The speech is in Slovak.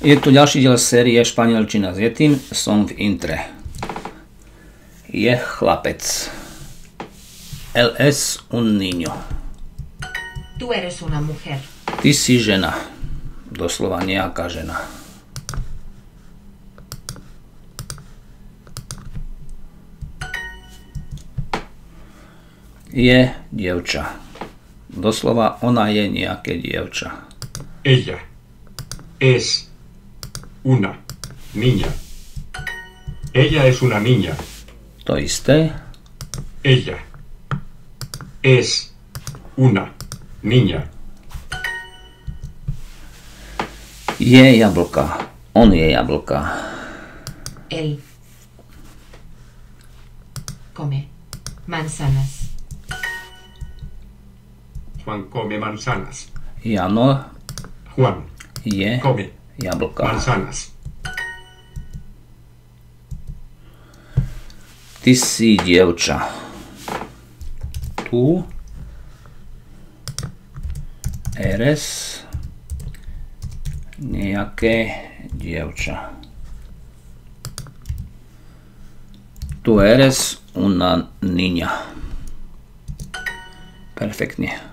Je tu ďalší diel série Španielčina s Yetim, som v intre. Je chlapec. Él es un niño. Tú eres una mujer. Ty si žena. Doslova nejaká žena. Je dievča. Doslova ona je nejaké dievča. Ella es una niña. Ella es una niña. To isté. Ella es una niña. Je jablka. On je jablka. Él come manzanas. Juan come manzanas. Jano Juan je come jablka. manzanas. Ty si dievča. Tu eres nejaké dievča. Tu eres una niña. Perfektne.